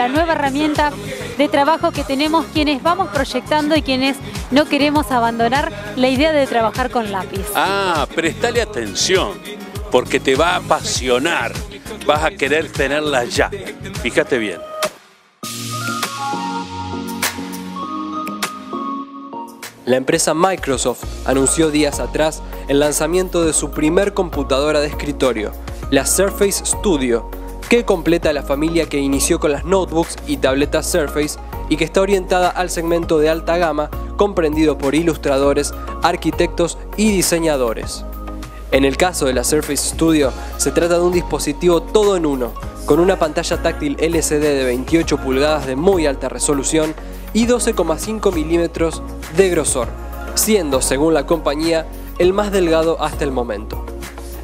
la nueva herramienta de trabajo que tenemos quienes vamos proyectando y quienes no queremos abandonar la idea de trabajar con lápiz. Ah, prestale atención, porque te va a apasionar. Vas a querer tenerla ya. Fíjate bien. La empresa Microsoft anunció días atrás el lanzamiento de su primer computadora de escritorio, la Surface Studio, que completa la familia que inició con las notebooks y tabletas Surface y que está orientada al segmento de alta gama comprendido por ilustradores, arquitectos y diseñadores. En el caso de la Surface Studio, se trata de un dispositivo todo en uno, con una pantalla táctil LCD de 28 pulgadas de muy alta resolución y 12,5 milímetros de grosor, siendo, según la compañía, el más delgado hasta el momento.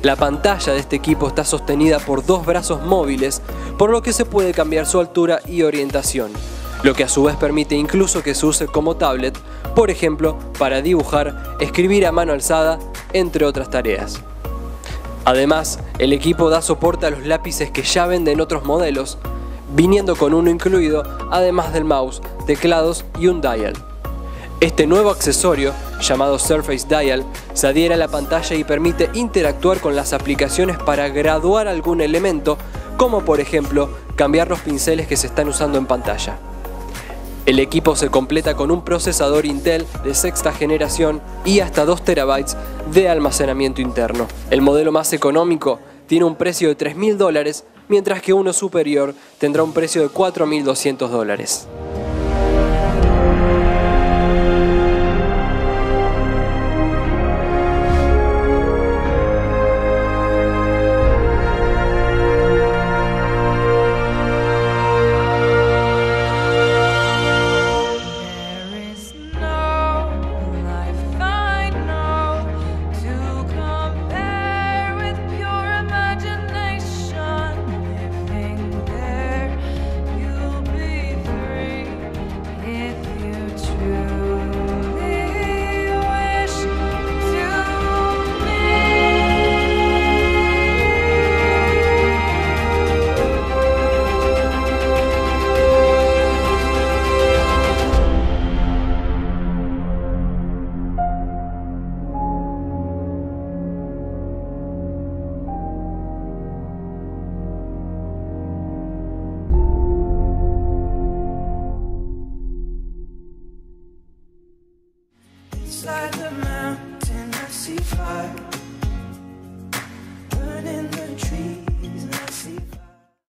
La pantalla de este equipo está sostenida por dos brazos móviles, por lo que se puede cambiar su altura y orientación, lo que a su vez permite incluso que se use como tablet, por ejemplo, para dibujar, escribir a mano alzada, entre otras tareas. Además, el equipo da soporte a los lápices que ya venden otros modelos, viniendo con uno incluido, además del mouse, teclados y un dial. Este nuevo accesorio, llamado Surface Dial, se adhiere a la pantalla y permite interactuar con las aplicaciones para graduar algún elemento, como por ejemplo cambiar los pinceles que se están usando en pantalla. El equipo se completa con un procesador Intel de sexta generación y hasta 2 terabytes de almacenamiento interno. El modelo más económico tiene un precio de 3.000 dólares, mientras que uno superior tendrá un precio de 4.200 dólares. high